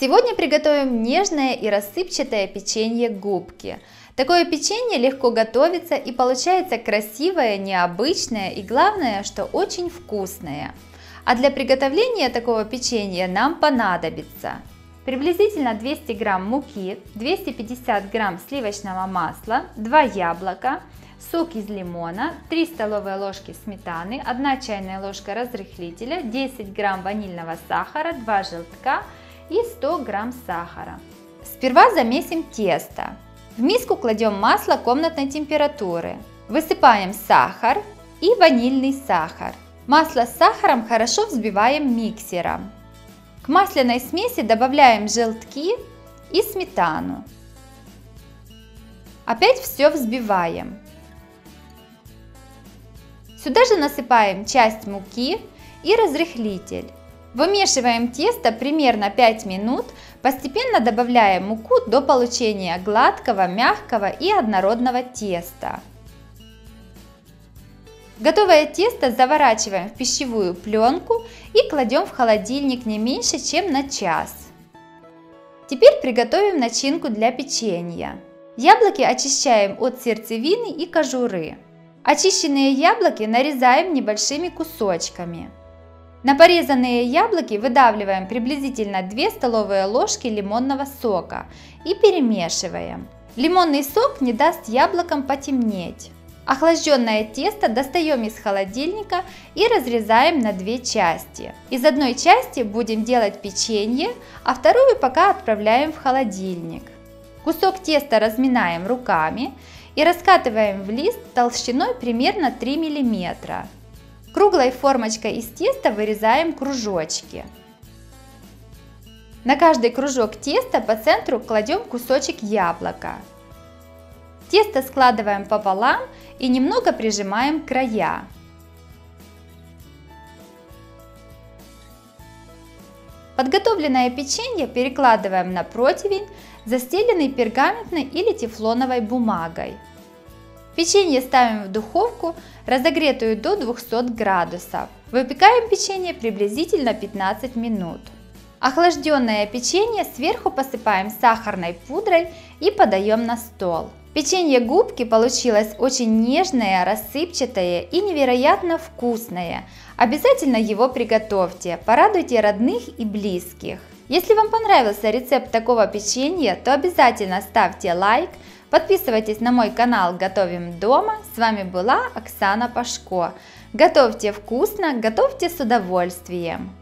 Сегодня приготовим нежное и рассыпчатое печенье губки. Такое печенье легко готовится и получается красивое, необычное и главное, что очень вкусное. А для приготовления такого печенья нам понадобится приблизительно 200 грамм муки, 250 грамм сливочного масла, 2 яблока, сок из лимона, 3 столовые ложки сметаны, 1 чайная ложка разрыхлителя, 10 грамм ванильного сахара, 2 желтка и 100 грамм сахара. Сперва замесим тесто. В миску кладем масло комнатной температуры. Высыпаем сахар и ванильный сахар. Масло с сахаром хорошо взбиваем миксером. К масляной смеси добавляем желтки и сметану. Опять все взбиваем. Сюда же насыпаем часть муки и разрыхлитель. Вымешиваем тесто примерно 5 минут, постепенно добавляя муку до получения гладкого, мягкого и однородного теста. Готовое тесто заворачиваем в пищевую пленку и кладем в холодильник не меньше, чем на час. Теперь приготовим начинку для печенья. Яблоки очищаем от сердцевины и кожуры. Очищенные яблоки нарезаем небольшими кусочками. На порезанные яблоки выдавливаем приблизительно 2 столовые ложки лимонного сока и перемешиваем. Лимонный сок не даст яблокам потемнеть. Охлажденное тесто достаем из холодильника и разрезаем на две части. Из одной части будем делать печенье, а вторую пока отправляем в холодильник. Кусок теста разминаем руками и раскатываем в лист толщиной примерно 3 мм. Круглой формочкой из теста вырезаем кружочки. На каждый кружок теста по центру кладем кусочек яблока. Тесто складываем пополам и немного прижимаем края. Подготовленное печенье перекладываем на противень, застеленный пергаментной или тефлоновой бумагой. Печенье ставим в духовку, разогретую до 200 градусов. Выпекаем печенье приблизительно 15 минут. Охлажденное печенье сверху посыпаем сахарной пудрой и подаем на стол. Печенье губки получилось очень нежное, рассыпчатое и невероятно вкусное. Обязательно его приготовьте, порадуйте родных и близких. Если вам понравился рецепт такого печенья, то обязательно ставьте лайк, подписывайтесь на мой канал Готовим дома. С вами была Оксана Пашко. Готовьте вкусно, готовьте с удовольствием.